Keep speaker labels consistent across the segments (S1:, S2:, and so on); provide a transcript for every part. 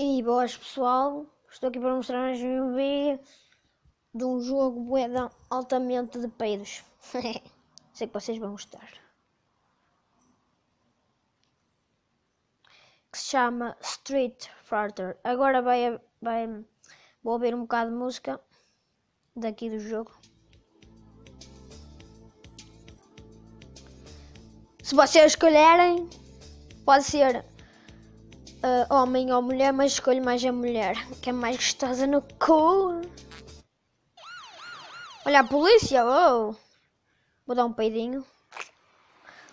S1: E boas pessoal, estou aqui para mostrar mais um vídeo de um jogo boeda altamente de peidos. Sei que vocês vão gostar. Que se chama Street Fighter. Agora vai, vai, vou ouvir um bocado de música daqui do jogo. Se vocês escolherem, pode ser uh, homem ou mulher, mas escolho mais a mulher, que é mais gostosa no cu. Olha a polícia, oh. Vou dar um peidinho.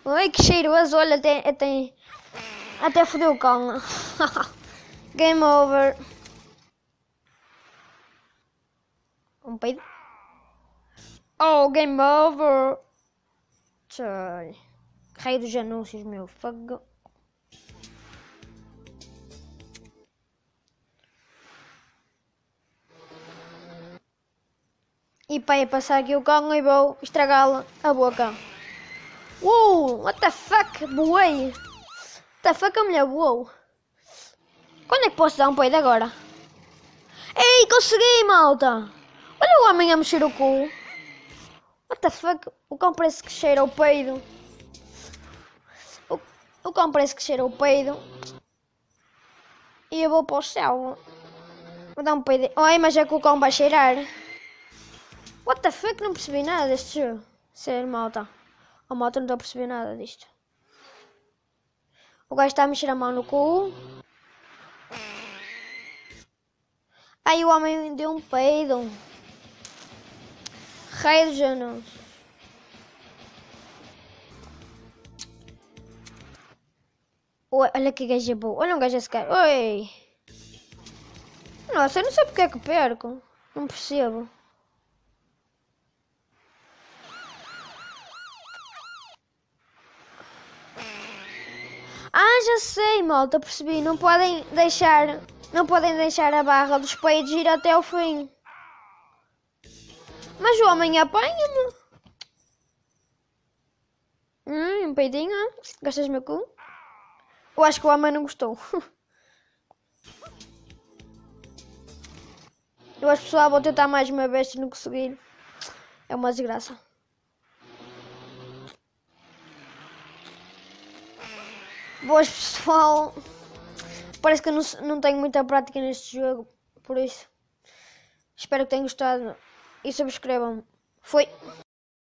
S1: Ai, que cheiroso, olha, até, até, até fodeu o cão. Game over. Um peido. Oh, game over. Tchau. Rei dos anúncios, meu. Fuck. E pai, passar aqui o cão e vou estragá-la a boca. Uh, what the fuck, boei. What the fuck a mulher voou. Quando é que posso dar um peido agora? Ei, consegui, malta. Olha o homem a mexer o cu. What the fuck, o cão parece que cheira o peido. O, o cão parece que cheira o peido. E eu vou para o céu. Vou dar um peido. Ai, mas é que o cão vai cheirar. What the fuck? Não percebi nada deste jogo. Sério, malta. A malta não estou a perceber nada disto. O gajo está a mexer a mão no cu. Aí o homem deu um peido. Rei dos anos. Olha que gajo bom. Olha um gajo esse cara. Oi. Nossa, eu não sei porque é que perco. Não percebo. Já sei, malta, percebi. Não podem deixar, não podem deixar a barra dos peitos ir até ao fim. Mas o homem apanha-me. Hum, um peidinho. Gostas do meu cu? Eu acho que o homem não gostou. Eu acho que pessoal vou tentar mais uma vez se não conseguir. É uma desgraça. Boas pessoal, parece que eu não, não tenho muita prática neste jogo, por isso espero que tenham gostado e subscrevam. Foi!